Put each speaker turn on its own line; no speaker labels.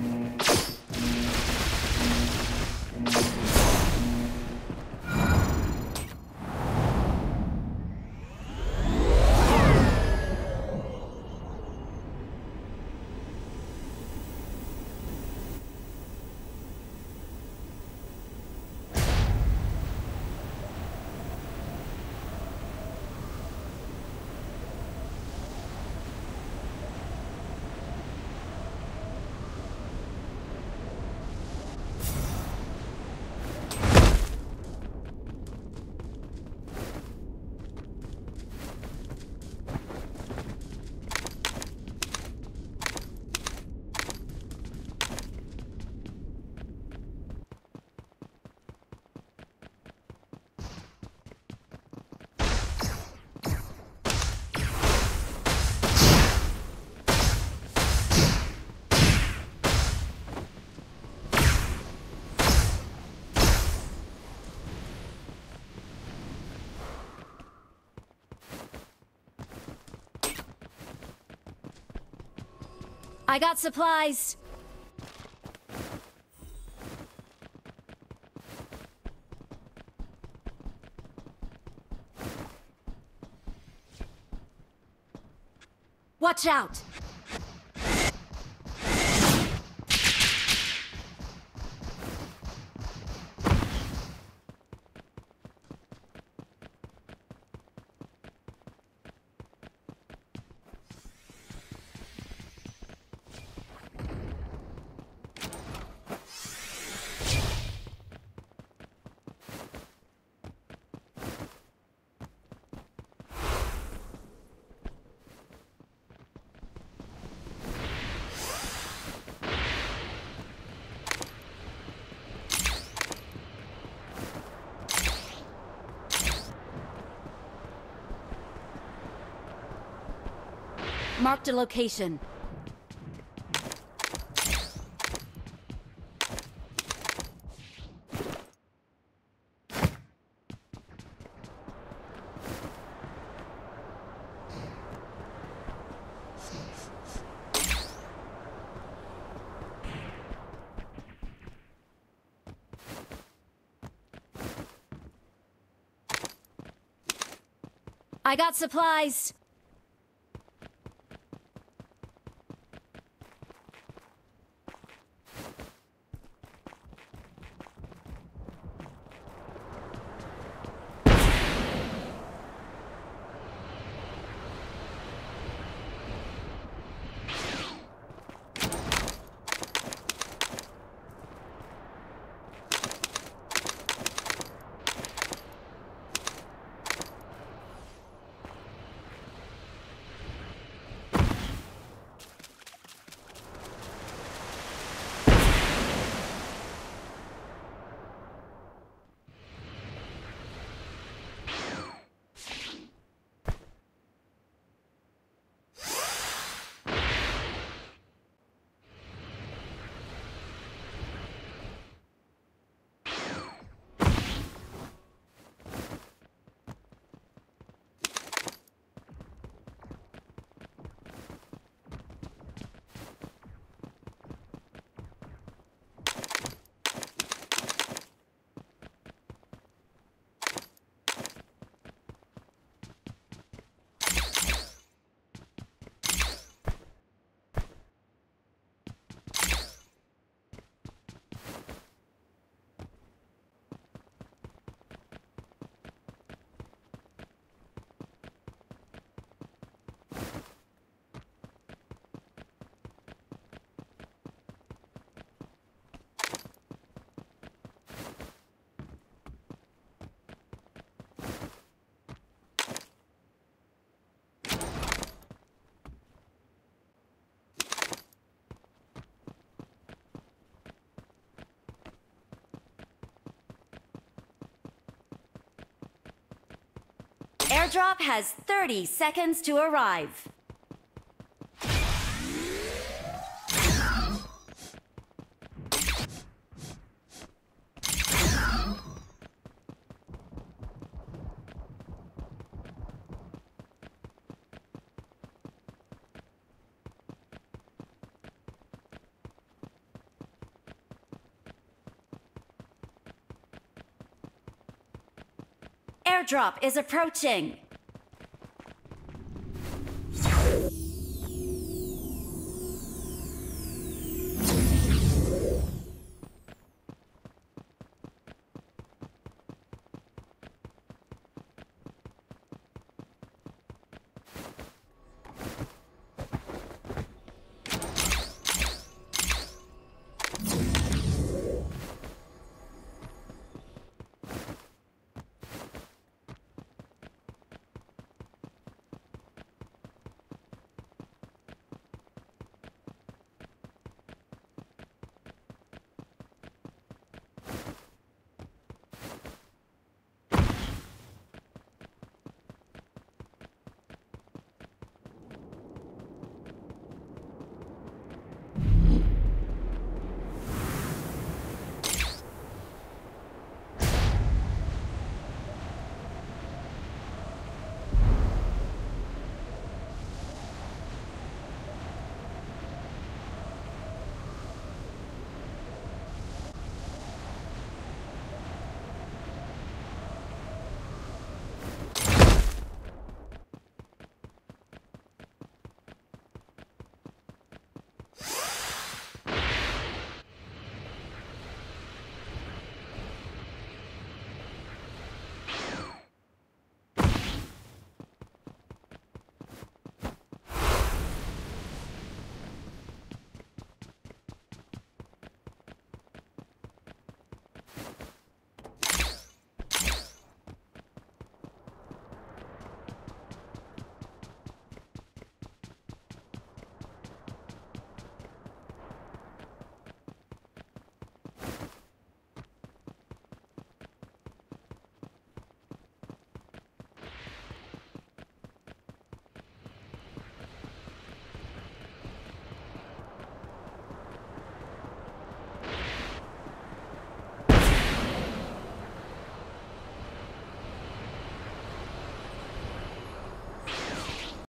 Mm-hmm. I got supplies. Watch out! Marked a location. I got supplies. Airdrop has 30 seconds to arrive. Airdrop is approaching.